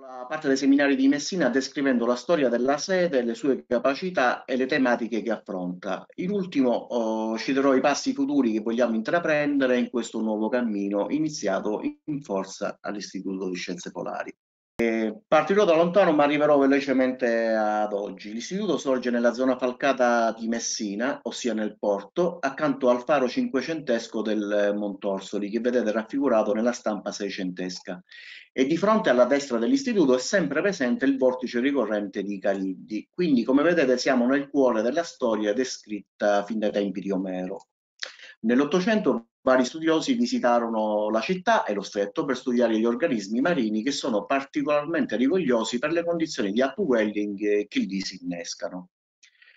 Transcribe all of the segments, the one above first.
la parte dei seminari di Messina descrivendo la storia della sede, le sue capacità e le tematiche che affronta. In ultimo oh, citerò i passi futuri che vogliamo intraprendere in questo nuovo cammino iniziato in forza all'Istituto di Scienze Polari. Partirò da lontano ma arriverò velocemente ad oggi. L'istituto sorge nella zona falcata di Messina, ossia nel porto, accanto al faro cinquecentesco del Montorsoli che vedete raffigurato nella stampa seicentesca e di fronte alla destra dell'istituto è sempre presente il vortice ricorrente di Cariddi. Quindi come vedete siamo nel cuore della storia descritta fin dai tempi di Omero. Nell'Ottocento vari studiosi visitarono la città e lo stretto per studiare gli organismi marini che sono particolarmente rigogliosi per le condizioni di upwelling che li disinnescano.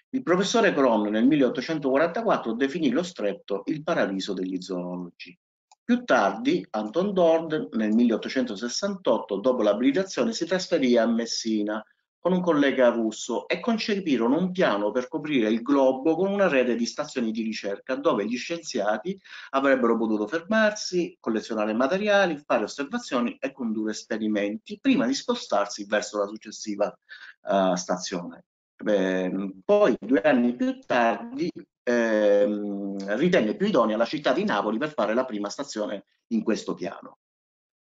Il professore Cron nel 1844 definì lo stretto il paradiso degli zoologi. Più tardi Anton Dorn nel 1868, dopo l'abilitazione, si trasferì a Messina con un collega russo e concepirono un piano per coprire il globo con una rete di stazioni di ricerca dove gli scienziati avrebbero potuto fermarsi, collezionare materiali, fare osservazioni e condurre esperimenti prima di spostarsi verso la successiva uh, stazione. Beh, poi, due anni più tardi, ehm, ritenne più idonea la città di Napoli per fare la prima stazione in questo piano.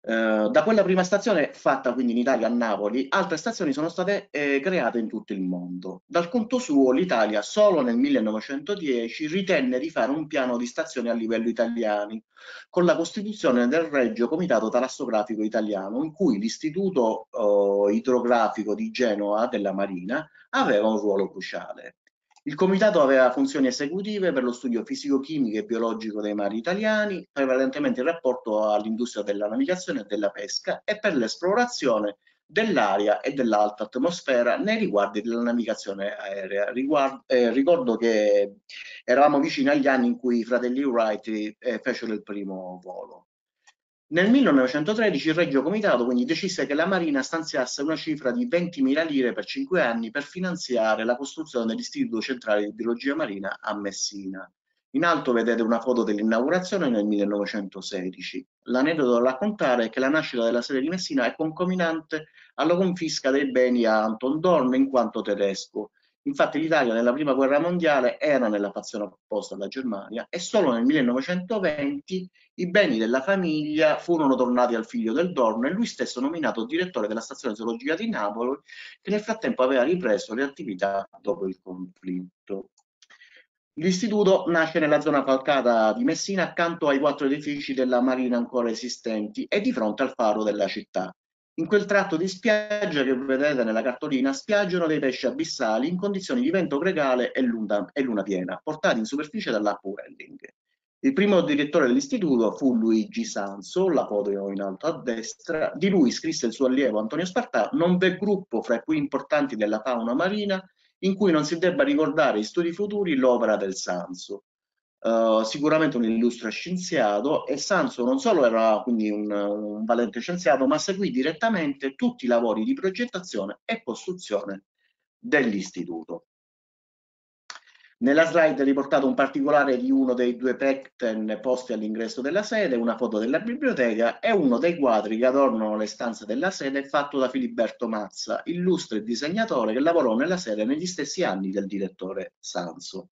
Eh, da quella prima stazione fatta quindi in Italia a Napoli, altre stazioni sono state eh, create in tutto il mondo. Dal conto suo l'Italia solo nel 1910 ritenne di fare un piano di stazioni a livello italiani, con la costituzione del Regio Comitato Talassografico Italiano, in cui l'Istituto eh, Idrografico di Genova della Marina aveva un ruolo cruciale. Il comitato aveva funzioni esecutive per lo studio fisico-chimico e biologico dei mari italiani, prevalentemente in rapporto all'industria della navigazione e della pesca e per l'esplorazione dell'aria e dell'alta atmosfera nei riguardi della navigazione aerea. Riguardo, eh, ricordo che eravamo vicini agli anni in cui i fratelli Wright eh, fecero il primo volo. Nel 1913 il Regio Comitato quindi decise che la Marina stanziasse una cifra di 20.000 lire per 5 anni per finanziare la costruzione dell'Istituto Centrale di Biologia Marina a Messina. In alto vedete una foto dell'inaugurazione nel 1916. L'aneddoto da raccontare è che la nascita della sede di Messina è concominante alla confisca dei beni a Anton Dorn in quanto tedesco Infatti l'Italia nella prima guerra mondiale era nella fazione opposta alla Germania e solo nel 1920 i beni della famiglia furono tornati al figlio del Dorno e lui stesso nominato direttore della stazione zoologica di Napoli che nel frattempo aveva ripreso le attività dopo il conflitto. L'istituto nasce nella zona falcata di Messina accanto ai quattro edifici della Marina ancora esistenti e di fronte al faro della città. In quel tratto di spiaggia che vedete nella cartolina spiaggiano dei pesci abissali in condizioni di vento gregale e luna, e luna piena, portati in superficie dall'acqua welling. Il primo direttore dell'istituto fu Luigi Sanso, la foto in alto a destra. Di lui scrisse il suo allievo Antonio Spartà, non v'è gruppo fra i più importanti della fauna marina in cui non si debba ricordare in studi futuri l'opera del Sanso. Uh, sicuramente un illustre scienziato e Sanso non solo era quindi un, un, valente scienziato ma seguì direttamente tutti i lavori di progettazione e costruzione dell'istituto. Nella slide è riportato un particolare di uno dei due pecten posti all'ingresso della sede, una foto della biblioteca e uno dei quadri che adornano le stanze della sede fatto da Filiberto Mazza, illustre disegnatore che lavorò nella sede negli stessi anni del direttore Sanso.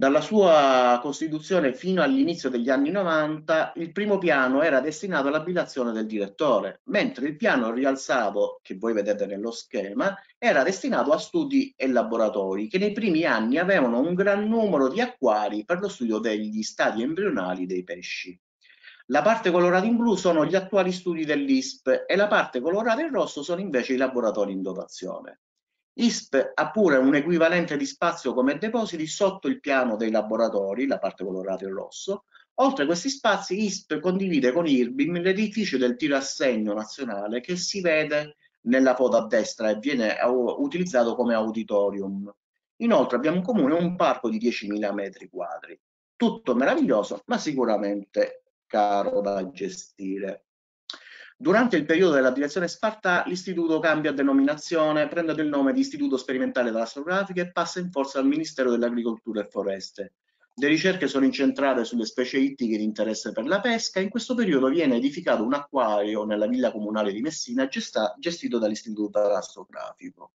Dalla sua costituzione fino all'inizio degli anni 90 il primo piano era destinato all'abitazione del direttore, mentre il piano rialzato, che voi vedete nello schema, era destinato a studi e laboratori che nei primi anni avevano un gran numero di acquari per lo studio degli stadi embrionali dei pesci. La parte colorata in blu sono gli attuali studi dell'ISP e la parte colorata in rosso sono invece i laboratori in dotazione. ISP ha pure un equivalente di spazio come depositi sotto il piano dei laboratori, la parte colorata in rosso. Oltre a questi spazi, ISP condivide con IRBIM l'edificio del tiro a segno nazionale che si vede nella foto a destra e viene utilizzato come auditorium. Inoltre abbiamo in comune un parco di 10.000 metri quadri. Tutto meraviglioso, ma sicuramente caro da gestire. Durante il periodo della direzione Sparta, l'istituto cambia denominazione, prende il nome di Istituto Sperimentale della e passa in forza al Ministero dell'Agricoltura e Foreste. Le ricerche sono incentrate sulle specie ittiche di interesse per la pesca. In questo periodo viene edificato un acquario nella villa comunale di Messina gestito dall'Istituto Astrografico.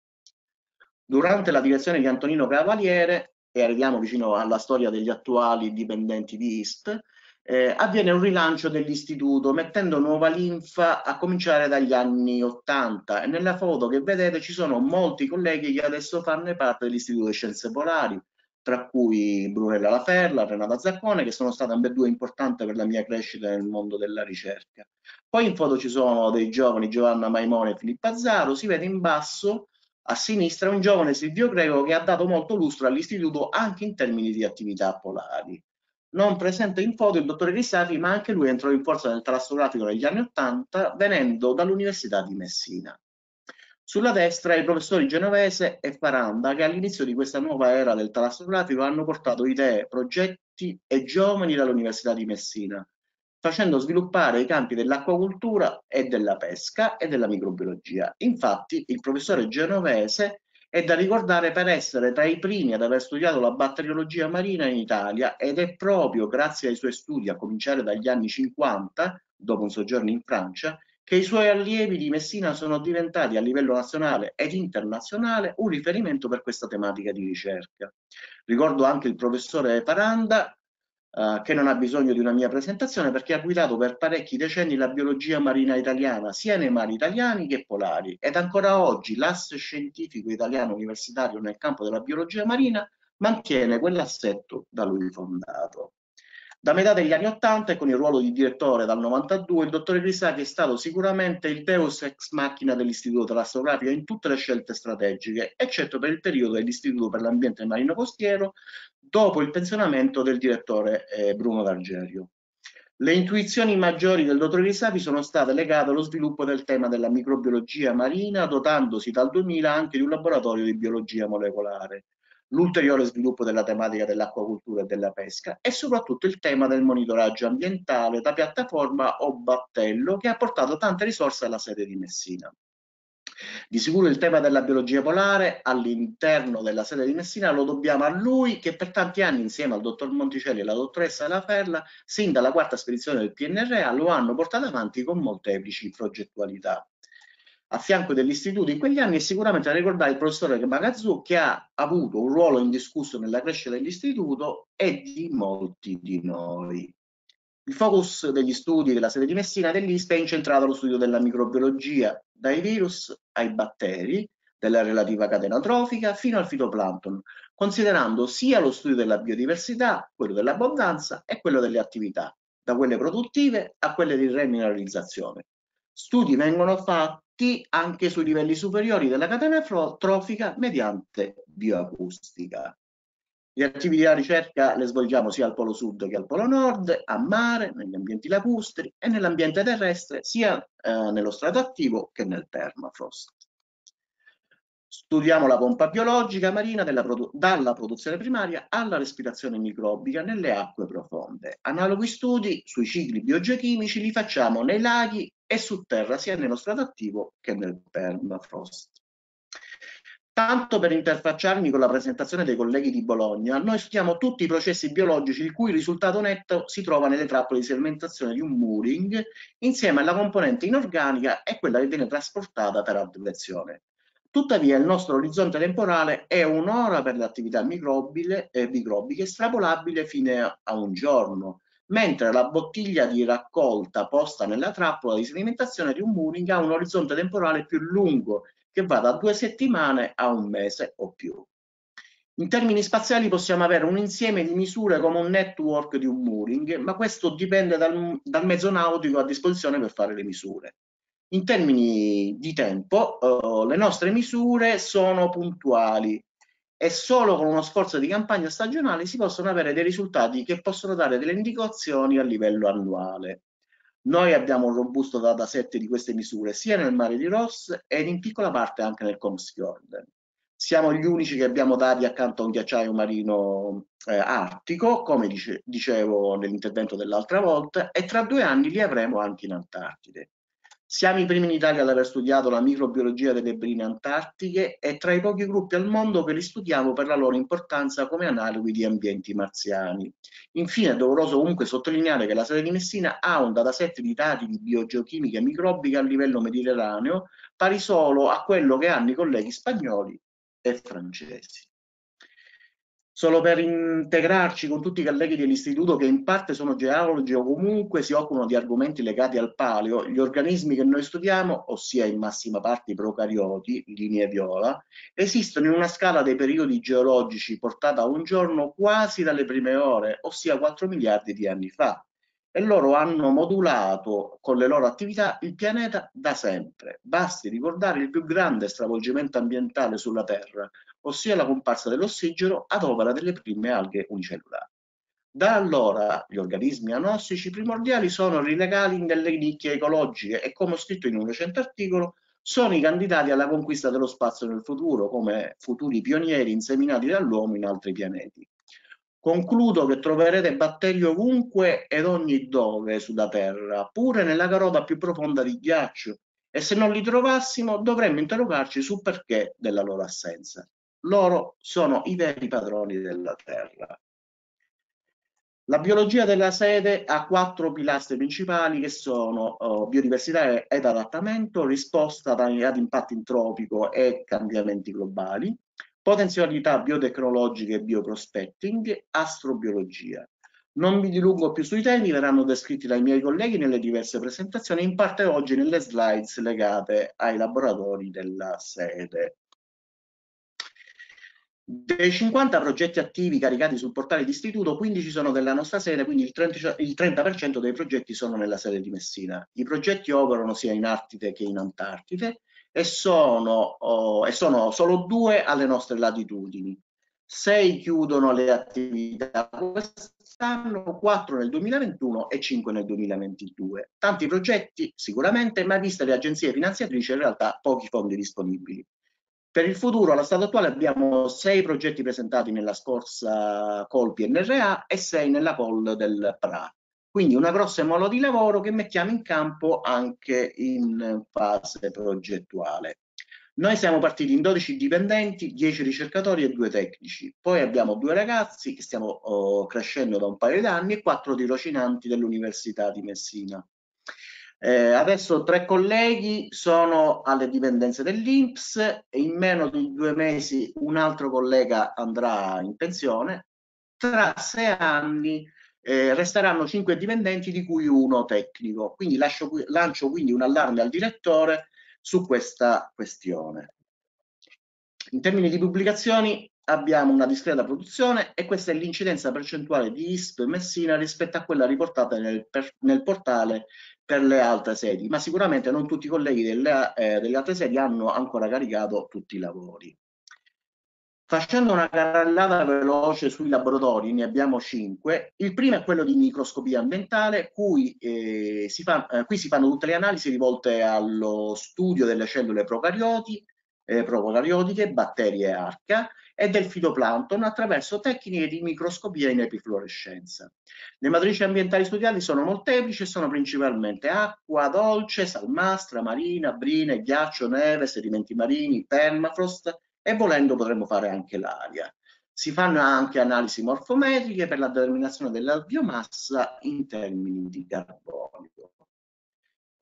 Durante la direzione di Antonino Cavaliere, e arriviamo vicino alla storia degli attuali dipendenti di IST, eh, avviene un rilancio dell'istituto mettendo nuova linfa a cominciare dagli anni 80 e nella foto che vedete ci sono molti colleghi che adesso fanno parte dell'Istituto di Scienze Polari, tra cui Brunella Laferla, Renata Zaccone, che sono state ambedue importanti per la mia crescita nel mondo della ricerca. Poi in foto ci sono dei giovani, Giovanna Maimone e Filippo Azzaro, si vede in basso a sinistra un giovane Silvio Greco che ha dato molto lustro all'istituto anche in termini di attività polari. Non presente in foto il dottore Rissafi, ma anche lui entrò in forza nel trasfografico negli anni Ottanta, venendo dall'Università di Messina. Sulla destra i professori Genovese e Faranda che all'inizio di questa nuova era del trasfografico hanno portato idee, progetti e giovani dall'Università di Messina, facendo sviluppare i campi dell'acquacultura e della pesca e della microbiologia. Infatti il professore Genovese è da ricordare per essere tra i primi ad aver studiato la batteriologia marina in Italia ed è proprio grazie ai suoi studi, a cominciare dagli anni 50, dopo un soggiorno in Francia, che i suoi allievi di Messina sono diventati a livello nazionale ed internazionale un riferimento per questa tematica di ricerca. Ricordo anche il professore Paranda, eh, che non ha bisogno di una mia presentazione perché ha guidato per parecchi decenni la biologia marina italiana, sia nei mari italiani che polari, ed ancora oggi l'asse scientifico italiano universitario nel campo della biologia marina mantiene quell'assetto da lui fondato. Da metà degli anni Ottanta e con il ruolo di direttore dal 92, il dottore Grisati è stato sicuramente il deus ex machina dell'Istituto dell'Astrografica in tutte le scelte strategiche, eccetto per il periodo dell'Istituto per l'Ambiente Marino Costiero, dopo il pensionamento del direttore eh, Bruno D'Argerio. Le intuizioni maggiori del dottor Risavi sono state legate allo sviluppo del tema della microbiologia marina, dotandosi dal 2000 anche di un laboratorio di biologia molecolare, l'ulteriore sviluppo della tematica dell'acquacultura e della pesca e soprattutto il tema del monitoraggio ambientale da piattaforma o battello che ha portato tante risorse alla sede di Messina. Di sicuro il tema della biologia polare all'interno della sede di Messina lo dobbiamo a lui che per tanti anni insieme al dottor Monticelli e alla dottoressa La Perla, sin dalla quarta spedizione del PNRA, lo hanno portato avanti con molteplici progettualità. A fianco dell'istituto in quegli anni è sicuramente da ricordare il professore Magazzù che ha avuto un ruolo indiscusso nella crescita dell'istituto e di molti di noi. Il focus degli studi della sede di Messina dell'ISPE è incentrato allo studio della microbiologia, dai virus ai batteri, della relativa catena trofica, fino al fitoplancton, considerando sia lo studio della biodiversità, quello dell'abbondanza e quello delle attività, da quelle produttive a quelle di remineralizzazione. Studi vengono fatti anche sui livelli superiori della catena trofica mediante bioacustica. Le attività di ricerca le svolgiamo sia al polo sud che al polo nord, a mare, negli ambienti lacustri e nell'ambiente terrestre, sia eh, nello strato attivo che nel permafrost. Studiamo la pompa biologica marina produ dalla produzione primaria alla respirazione microbica nelle acque profonde. Analoghi studi sui cicli biogeochimici li facciamo nei laghi e su terra, sia nello strato attivo che nel permafrost. Tanto per interfacciarmi con la presentazione dei colleghi di Bologna, noi studiamo tutti i processi biologici il cui risultato netto si trova nelle trappole di sedimentazione di un mooring insieme alla componente inorganica e quella che viene trasportata per advezione. Tuttavia il nostro orizzonte temporale è un'ora per le attività microbiche, eh, microbiche estrapolabile fino a un giorno, mentre la bottiglia di raccolta posta nella trappola di sedimentazione di un mooring ha un orizzonte temporale più lungo che va da due settimane a un mese o più. In termini spaziali possiamo avere un insieme di misure come un network di un mooring, ma questo dipende dal, dal mezzo nautico a disposizione per fare le misure. In termini di tempo, uh, le nostre misure sono puntuali e solo con uno sforzo di campagna stagionale si possono avere dei risultati che possono dare delle indicazioni a livello annuale. Noi abbiamo un robusto dataset di queste misure sia nel mare di Ross ed in piccola parte anche nel Komsfjorden. Siamo gli unici che abbiamo dati accanto a un ghiacciaio marino eh, artico, come dice, dicevo nell'intervento dell'altra volta, e tra due anni li avremo anche in Antartide. Siamo i primi in Italia ad aver studiato la microbiologia delle brine antartiche e tra i pochi gruppi al mondo che li studiamo per la loro importanza come analoghi di ambienti marziani. Infine è doveroso comunque sottolineare che la sede di Messina ha un dataset di dati di biogeochimica microbica a livello mediterraneo pari solo a quello che hanno i colleghi spagnoli e francesi solo per integrarci con tutti i colleghi dell'istituto che in parte sono geologi o comunque si occupano di argomenti legati al paleo, gli organismi che noi studiamo, ossia in massima parte i procarioti, linea viola, esistono in una scala dei periodi geologici portata a un giorno quasi dalle prime ore, ossia 4 miliardi di anni fa. E loro hanno modulato con le loro attività il pianeta da sempre. Basti ricordare il più grande stravolgimento ambientale sulla Terra, ossia la comparsa dell'ossigeno ad opera delle prime alghe unicellulari. Da allora gli organismi anossici primordiali sono rilegali nelle nicchie ecologiche e, come ho scritto in un recente articolo, sono i candidati alla conquista dello spazio nel futuro come futuri pionieri inseminati dall'uomo in altri pianeti. Concludo che troverete batteri ovunque ed ogni dove sulla Terra, pure nella carota più profonda di ghiaccio, e se non li trovassimo dovremmo interrogarci sul perché della loro assenza loro sono i veri padroni della terra. La biologia della sede ha quattro pilastri principali che sono uh, biodiversità ed adattamento, risposta ad impatto intropico e cambiamenti globali, potenzialità biotecnologiche e bioprospecting, astrobiologia. Non mi dilungo più sui temi, verranno descritti dai miei colleghi nelle diverse presentazioni, in parte oggi nelle slides legate ai laboratori della sede. Dei 50 progetti attivi caricati sul portale d'istituto, 15 sono della nostra sede, quindi il 30%, il 30 dei progetti sono nella sede di Messina. I progetti operano sia in Artide che in Antartide e sono, oh, e sono solo due alle nostre latitudini. Sei chiudono le attività quest'anno, quattro nel 2021 e cinque nel 2022. Tanti progetti sicuramente, ma viste le agenzie finanziatrici in realtà pochi fondi disponibili. Per il futuro, allo stato attuale, abbiamo sei progetti presentati nella scorsa call PNRA e sei nella call del PRA. Quindi una grossa molo di lavoro che mettiamo in campo anche in fase progettuale. Noi siamo partiti in 12 dipendenti, 10 ricercatori e 2 tecnici. Poi abbiamo due ragazzi che stiamo oh, crescendo da un paio di anni e quattro tirocinanti dell'Università di Messina. Eh, adesso tre colleghi sono alle dipendenze dell'Inps e in meno di due mesi un altro collega andrà in pensione. Tra sei anni eh, resteranno cinque dipendenti di cui uno tecnico. Quindi lascio, lancio quindi un allarme al direttore su questa questione. In termini di pubblicazioni abbiamo una discreta produzione e questa è l'incidenza percentuale di ISP Messina rispetto a quella riportata nel, per, nel portale per le altre sedi, ma sicuramente non tutti i colleghi delle, eh, delle altre sedi hanno ancora caricato tutti i lavori. Facendo una carrellata veloce sui laboratori, ne abbiamo cinque. Il primo è quello di microscopia ambientale, cui, eh, si fa, eh, qui si fanno tutte le analisi rivolte allo studio delle cellule procarioti, eh, procariotiche, batteri e arca, e del fitoplancton attraverso tecniche di microscopia in epifluorescenza. Le matrici ambientali studiate sono molteplici e sono principalmente acqua dolce, salmastra, marina, brine, ghiaccio, neve, sedimenti marini, permafrost e volendo potremmo fare anche l'aria. Si fanno anche analisi morfometriche per la determinazione della biomassa in termini di carbonio.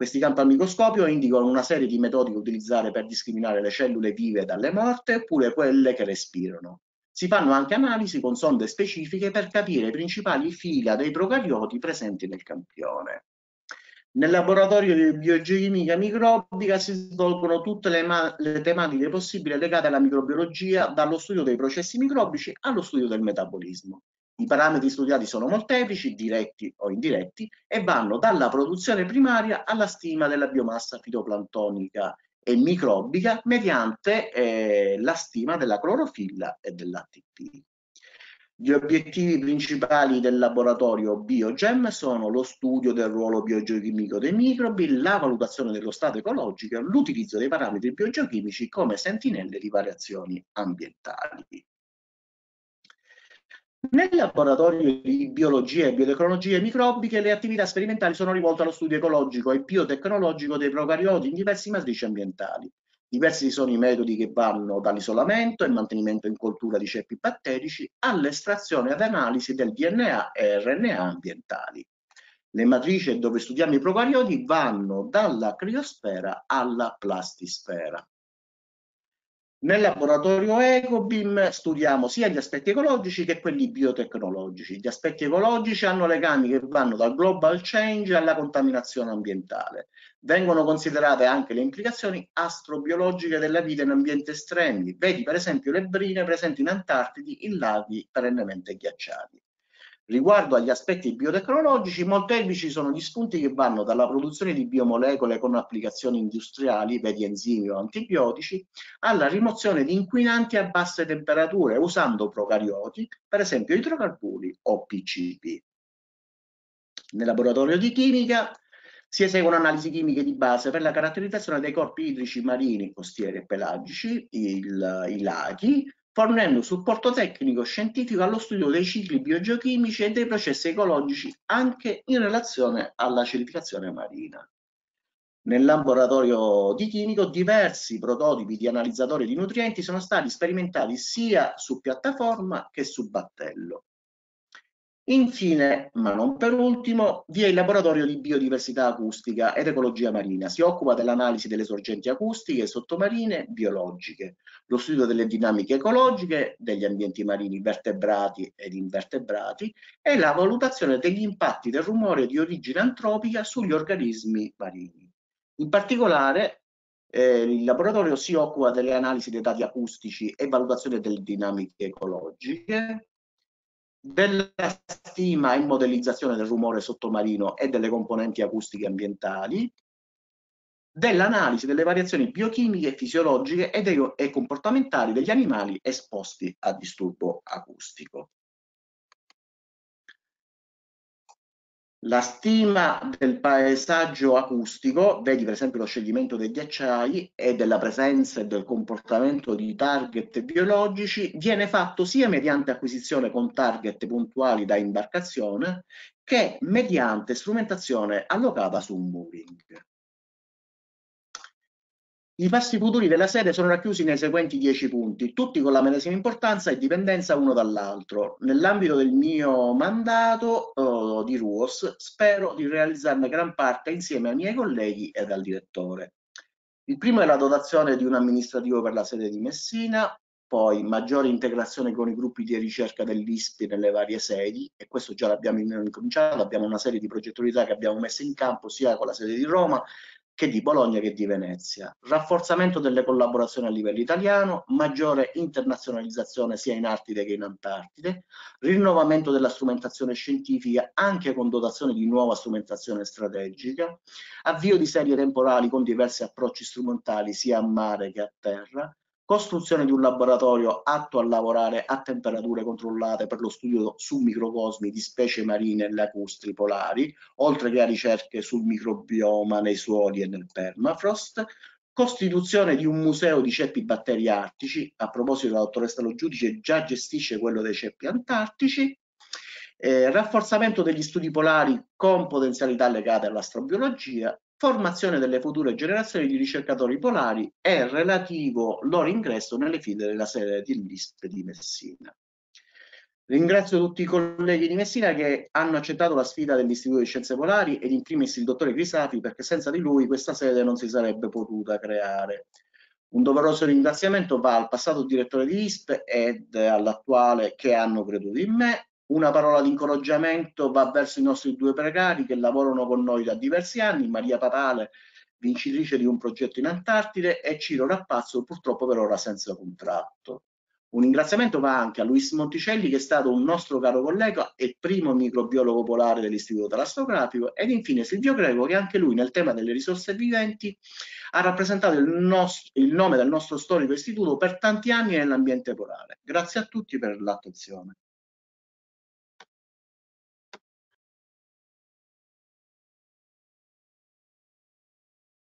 Questi campi al microscopio indicano una serie di metodi da utilizzare per discriminare le cellule vive dalle morte oppure quelle che respirano. Si fanno anche analisi con sonde specifiche per capire i principali fila dei procarioti presenti nel campione. Nel laboratorio di biochimica microbica si svolgono tutte le, le, tematiche possibili legate alla microbiologia, dallo studio dei processi microbici allo studio del metabolismo. I parametri studiati sono molteplici, diretti o indiretti, e vanno dalla produzione primaria alla stima della biomassa fitoplanctonica e microbica mediante eh, la stima della clorofilla e dell'ATP. Gli obiettivi principali del laboratorio BioGEM sono lo studio del ruolo biogeochimico dei microbi, la valutazione dello stato ecologico e l'utilizzo dei parametri biogeochimici come sentinelle di variazioni ambientali. Nel laboratorio di biologia e biotecnologie microbiche le attività sperimentali sono rivolte allo studio ecologico e biotecnologico dei procarioti in diverse matrici ambientali. Diversi sono i metodi che vanno dall'isolamento e mantenimento in coltura di ceppi batterici all'estrazione ed analisi del DNA e RNA ambientali. Le matrici dove studiamo i procarioti vanno dalla criosfera alla plastisfera. Nel laboratorio Ecobim studiamo sia gli aspetti ecologici che quelli biotecnologici. Gli aspetti ecologici hanno legami che vanno dal global change alla contaminazione ambientale. Vengono considerate anche le implicazioni astrobiologiche della vita in ambienti estremi. Vedi per esempio le brine presenti in Antartidi in laghi perennemente ghiacciati. Riguardo agli aspetti biotecnologici, molteplici sono gli spunti che vanno dalla produzione di biomolecole con applicazioni industriali, vedi enzimi o antibiotici, alla rimozione di inquinanti a basse temperature usando procarioti, per esempio idrocarburi o PCP. Nel laboratorio di chimica si eseguono analisi chimiche di base per la caratterizzazione dei corpi idrici marini, costieri e pelagici, il, i laghi, fornendo supporto tecnico scientifico allo studio dei cicli biogeochimici e dei processi ecologici anche in relazione all'acidificazione marina. Nel laboratorio di chimico diversi prototipi di analizzatori di nutrienti sono stati sperimentati sia su piattaforma che su battello. Infine, ma non per ultimo, vi è il laboratorio di biodiversità acustica ed ecologia marina. Si occupa dell'analisi delle sorgenti acustiche sottomarine biologiche, lo studio delle dinamiche ecologiche degli ambienti marini vertebrati ed invertebrati e la valutazione degli impatti del rumore di origine antropica sugli organismi marini. In particolare, eh, il laboratorio si occupa delle analisi dei dati acustici e valutazione delle dinamiche ecologiche, della stima e modellizzazione del rumore sottomarino e delle componenti acustiche ambientali, dell'analisi delle variazioni biochimiche fisiologiche e, dei, e comportamentali degli animali esposti a disturbo acustico. La stima del paesaggio acustico, vedi per esempio lo scioglimento dei ghiacciai e della presenza e del comportamento di target biologici, viene fatto sia mediante acquisizione con target puntuali da imbarcazione che mediante strumentazione allocata su un mooring. I passi futuri della sede sono racchiusi nei seguenti dieci punti, tutti con la medesima importanza e dipendenza uno dall'altro. Nell'ambito del mio mandato oh, di RUOS spero di realizzarne gran parte insieme ai miei colleghi e al direttore. Il primo è la dotazione di un amministrativo per la sede di Messina, poi maggiore integrazione con i gruppi di ricerca dell'ISPI nelle varie sedi, e questo già l'abbiamo incominciato, abbiamo una serie di progettualità che abbiamo messo in campo sia con la sede di Roma che di Bologna che di Venezia. Rafforzamento delle collaborazioni a livello italiano, maggiore internazionalizzazione sia in Artide che in Antartide, rinnovamento della strumentazione scientifica anche con dotazione di nuova strumentazione strategica, avvio di serie temporali con diversi approcci strumentali sia a mare che a terra, costruzione di un laboratorio atto a lavorare a temperature controllate per lo studio su microcosmi di specie marine e lacustri polari, oltre che a ricerche sul microbioma nei suoli e nel permafrost, costituzione di un museo di ceppi batteri artici, a proposito la dottoressa Lo Giudice già gestisce quello dei ceppi antartici, eh, rafforzamento degli studi polari con potenzialità legate all'astrobiologia, formazione delle future generazioni di ricercatori polari e relativo loro ingresso nelle file della sede di LISP di Messina. Ringrazio tutti i colleghi di Messina che hanno accettato la sfida dell'Istituto di Scienze Polari ed in primis il dottore Crisafi perché senza di lui questa sede non si sarebbe potuta creare. Un doveroso ringraziamento va al passato direttore di ISP ed all'attuale che hanno creduto in me una parola di incoraggiamento va verso i nostri due precari che lavorano con noi da diversi anni, Maria Papale, vincitrice di un progetto in Antartide, e Ciro Rappazzo, purtroppo per ora senza contratto. Un ringraziamento va anche a Luis Monticelli, che è stato un nostro caro collega e primo microbiologo polare dell'Istituto Talassografico, ed infine Silvio Greco, che anche lui nel tema delle risorse viventi ha rappresentato il, nostro, il nome del nostro storico istituto per tanti anni nell'ambiente polare. Grazie a tutti per l'attenzione.